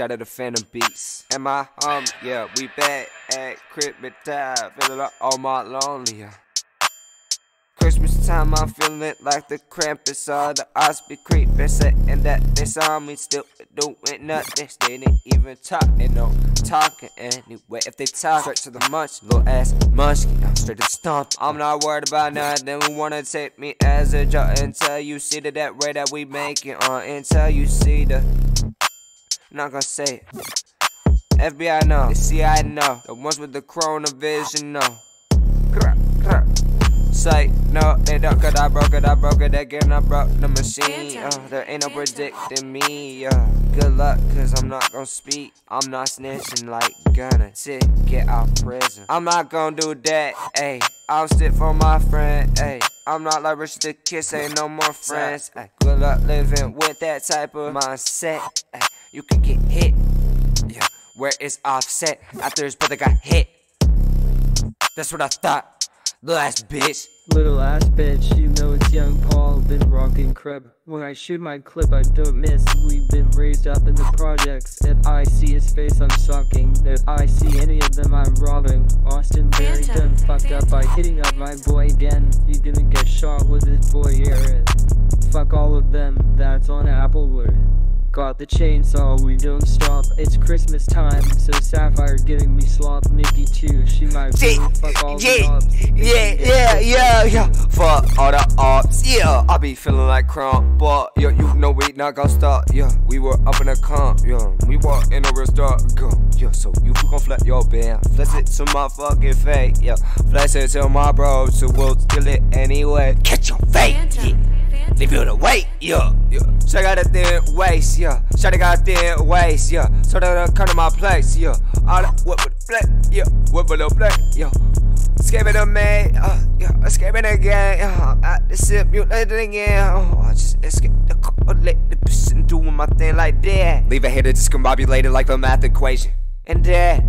Shout out to Phantom Beats. And my um, yeah, we back at Christmas time. Feeling like all my lonely. Christmas time, I'm feeling like the Krampus or the Osby creeping, saying that they saw me still doing nothing. They didn't even talk, and no talking anyway. If they talk, straight to the munch, little ass munchkin, I'm straight to stomp. I'm not worried about nothing. We wanna take me as a joke until you see the that way that we making on, until you see the. Not gonna say it. FBI know, the CIA know, the ones with the corona vision know. Say no, they don't, cause I broke it, I broke it again, I broke the machine. Uh, there ain't no predicting me. Uh, good luck, cause I'm not gonna speak. I'm not snitching like gonna sit, get out prison. I'm not gonna do that, ayy. I'll stick for my friend, ayy. I'm not like Richard the Kiss, ain't no more friends. Ay, good luck living with that type of mindset. Ay, you can get hit, yeah. Where is offset after his brother got hit? That's what I thought. Little ass bitch. Little ass bitch, you know it's Yung Paul, been rocking crib. When I shoot my clip, I don't miss. We've been raised up in the projects. If I see his face, I'm shocking. If I see any of them, I'm robbing. Austin Berry done fucked up by hitting up my boy again. He didn't get shot with his boy Aaron. Fuck all of them, that's on Applewood. Got the chainsaw, we don't stop. It's Christmas time, so Sapphire giving me slop. Nikki too, she might yeah, fuck all yeah, the ops. Yeah, yeah, yeah, yeah. Fuck all the ops, yeah. I be feeling like crump, but yeah, you know we not gonna stop, yeah. We were up in the comp, yeah. We walk in a real start, go, yeah. So you gon' flex your band, flex it to my fucking face, yeah. Flex it to my bro, so we'll steal it anyway. Catch your fate, yeah. They feel the weight, yeah, yeah. Check out the thin waist, yeah. Shawty out a thin waist, yeah. So they come to my place, yeah. All that whip with the black, yeah. Whip with the black, yeah. Escaping the man, uh, yeah. Escaping again, yeah. I just simulate it again, oh. I just escape the car, let the person doing my thing like that. Leave a hater discombobulated like a math equation. And that.